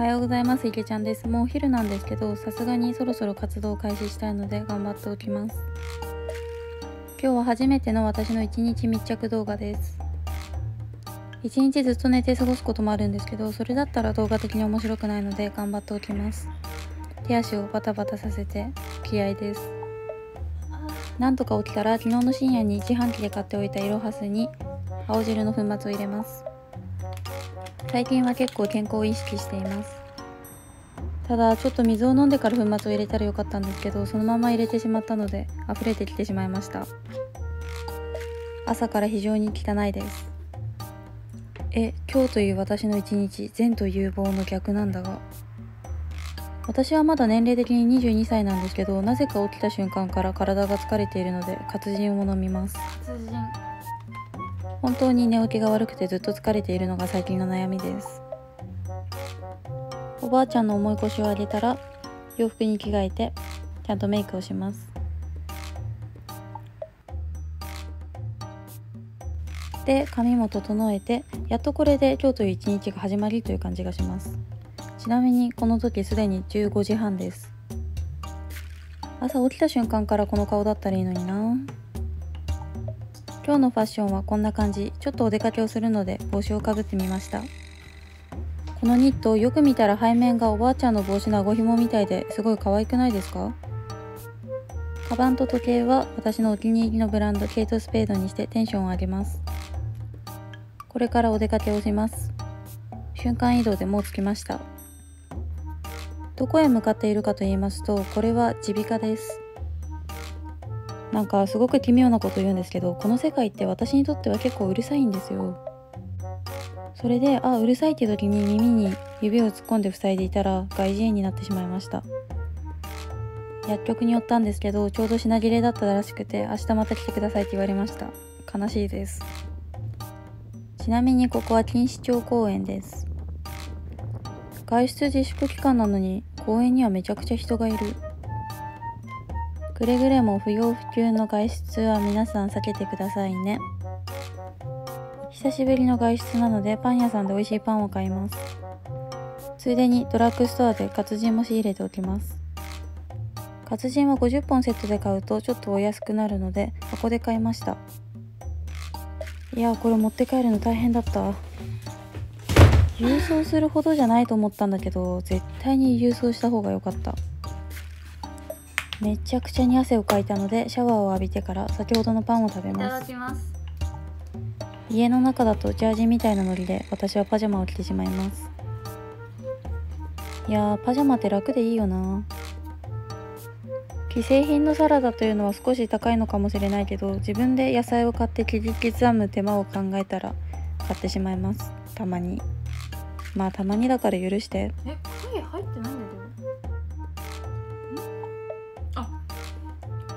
おはようございます。いけちゃんです。もうお昼なんですけどさすがにそろそろ活動を開始したいので頑張っておきます。今日は初めての私の1日密着動画です。1日ずっと寝て過ごすこともあるんですけどそれだったら動画的に面白くないので頑張っておきます。手足をバタバタさせて気合です。なんとか起きたら昨日の深夜に自販機で買っておいたイロハスに青汁の粉末を入れます。最近は結構健康を意識しています。ただちょっと水を飲んでから粉末を入れたらよかったんですけどそのまま入れてしまったので溢れてきてしまいました。朝から非常に汚いです。え今日という私の一日善と有望の逆なんだが。私はまだ年齢的に22歳なんですけどなぜか起きた瞬間から体が疲れているので活人を飲みます。活人本当に寝起きが悪くてずっと疲れているのが最近の悩みです。おばあちゃんの重い腰を上げたら洋服に着替えてちゃんとメイクをします。で髪も整えてやっとこれで今日という一日が始まりという感じがします。ちなみにこの時すでに15時半です。朝起きた瞬間からこの顔だったらいいのにな。今日のファッションはこんな感じ。ちょっとお出かけをするので帽子をかぶってみました。このニットよく見たら背面がおばあちゃんの帽子のあごひもみたいですごい可愛くないですか？カバンと時計は私のお気に入りのブランドケイト・スペードにしてテンションを上げます。これからお出かけをします。瞬間移動でもう着きました。どこへ向かっているかと言いますとこれは耳鼻科です。なんかすごく奇妙なこと言うんですけどこの世界って私にとっては結構うるさいんですよ。それであうるさいって時に耳に指を突っ込んで塞いでいたら外耳炎になってしまいました。薬局に寄ったんですけどちょうど品切れだったらしくて明日また来てくださいって言われました。悲しいです。ちなみにここは錦糸町公園です。外出自粛期間なのに公園にはめちゃくちゃ人がいる。くれぐれも不要不急の外出は皆さん避けてくださいね。久しぶりの外出なのでパン屋さんで美味しいパンを買います。ついでにドラッグストアで活人も仕入れておきます。活人は50本セットで買うとちょっとお安くなるので箱で買いました。いやこれ持って帰るの大変だった。郵送するほどじゃないと思ったんだけど絶対に郵送した方が良かった。めちゃくちゃに汗をかいたのでシャワーを浴びてから先ほどのパンを食べます。家の中だとジャージみたいなノリで私はパジャマを着てしまいます。いやーパジャマって楽でいいよな。既製品のサラダというのは少し高いのかもしれないけど自分で野菜を買って切り刻む手間を考えたら買ってしまいます。たまに。まあたまにだから許して。え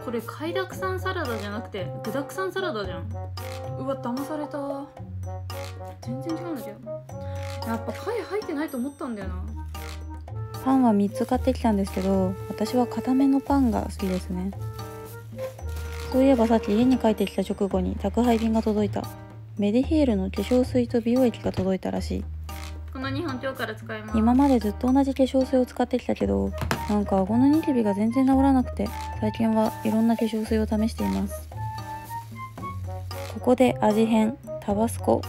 これ快楽さんサラダじゃなくて具だくさんサラダじゃん。うわ騙された。全然違うんだけど。やっぱ貝入ってないと思ったんだよな。パンは3つ買ってきたんですけど私は固めのパンが好きですね。そういえばさっき家に帰ってきた直後に宅配便が届いた。メディヒールの化粧水と美容液が届いたらしい。この2本今日から使います。今までずっと同じ化粧水を使ってきたけどなんか顎のニキビが全然治らなくて最近はいろんな化粧水を試しています。ここで味変タバスコ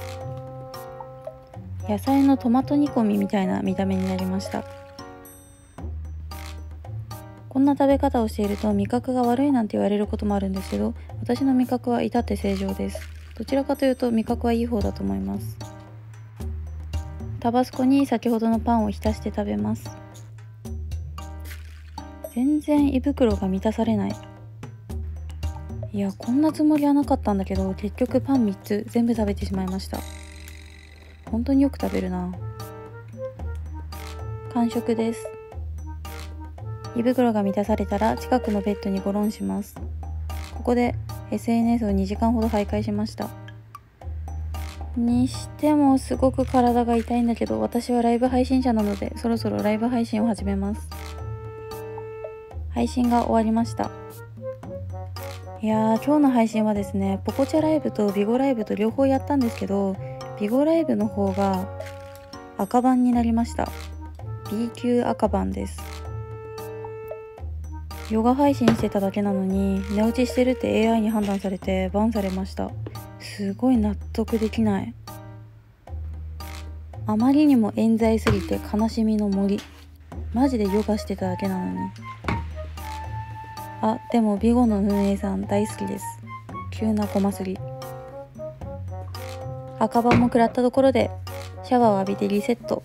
野菜のトマト煮込みみたいな見た目になりました。こんな食べ方をしていると味覚が悪いなんて言われることもあるんですけど私の味覚は至って正常です。どちらかというと味覚はいい方だと思います。タバスコに先ほどのパンを浸して食べます。全然胃袋が満たされない。いやこんなつもりはなかったんだけど結局パン3つ全部食べてしまいました。本当によく食べるな。完食です。胃袋が満たされたら近くのベッドにゴロンします。ここで SNS を2時間ほど徘徊しました。にしてもすごく体が痛いんだけど私はライブ配信者なのでそろそろライブ配信を始めます。配信が終わりました。いやー今日の配信はですねポコチャライブとビゴライブと両方やったんですけどビゴライブの方が赤番になりました。B 級赤番です。ヨガ配信してただけなのに寝落ちしてるって AI に判断されてバンされました。すごい納得できない。あまりにも冤罪すぎて悲しみの森。マジでヨガしてただけなのに。あでもビゴの運営さん大好きです。急な小祭り。赤番も食らったところでシャワーを浴びてリセット。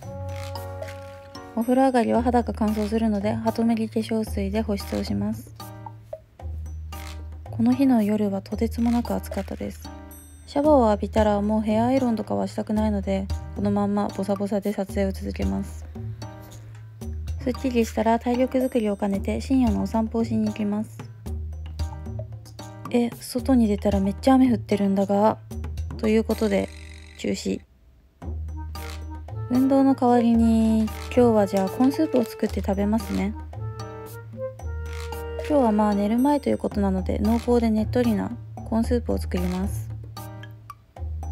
お風呂上がりは肌が乾燥するのでハトメリ化粧水で保湿をします。この日の夜はとてつもなく暑かったです。シャワーを浴びたらもうヘアアイロンとかはしたくないのでこのまんまボサボサで撮影を続けます。すっきりしたら体力づくりを兼ねて深夜のお散歩をしに行きます。え外に出たらめっちゃ雨降ってるんだがということで中止。運動の代わりに今日はじゃあコーンスープを作って食べますね。今日はまあ寝る前ということなので濃厚でねっとりなコーンスープを作ります。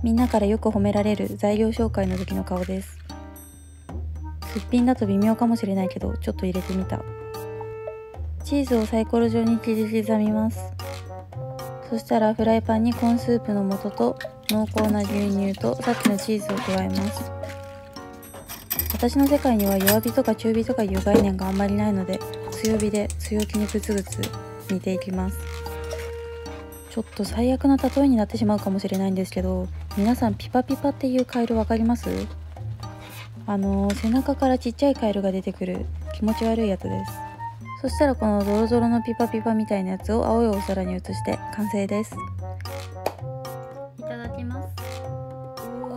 みんなからよく褒められる材料紹介の時の顔です。すっぴんだと微妙かもしれないけどちょっと入れてみた。チーズをサイコロ状に切り刻みます。そしたらフライパンにコーンスープの素と濃厚な牛乳とさっきのチーズを加えます。私の世界には弱火とか中火とかいう概念があんまりないので強火で強気にグツグツ煮ていきます。ちょっと最悪な例えになってしまうかもしれないんですけど皆さんピパピパっていうカエル分かります？あの背中からちっちゃいカエルが出てくる気持ち悪いやつです。そしたらこのドロドロのピパピパみたいなやつを青いお皿に移して完成です。いただきます。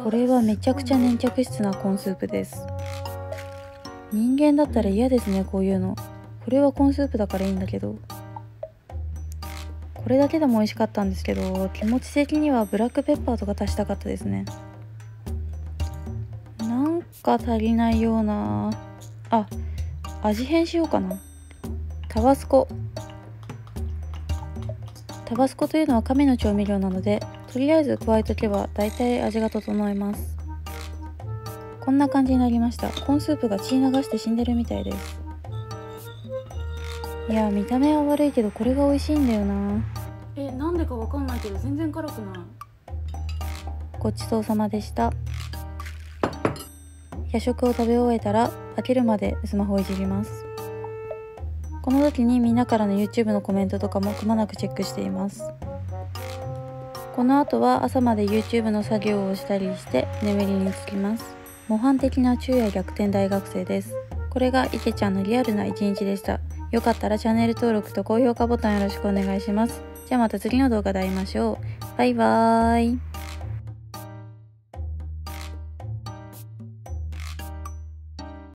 これはめちゃくちゃ粘着質なコーンスープです。人間だったら嫌ですねこういうの。これはコーンスープだからいいんだけどこれだけでも美味しかったんですけど気持ち的にはブラックペッパーとか足したかったですね。なんか足りないようなあ味変しようかな。タバスコ。タバスコというのは神の調味料なのでとりあえず加えとけば大体味が整います。こんな感じになりました。コーンスープが血流して死んでるみたいです。いや見た目は悪いけどこれが美味しいんだよな。えなんでかわかんないけど全然辛くない。ごちそうさまでした。夜食を食べ終えたら開けるまでスマホをいじります。この時にみんなからの YouTube のコメントとかもくまなくチェックしています。この後は朝まで YouTube の作業をしたりして眠りにつきます。模範的な昼夜逆転大学生です。これが池ちゃんのリアルな一日でしたよかったらチャンネル登録と高評価ボタンよろしくお願いします。じゃあまた次の動画で会いましょう。バイバーイ。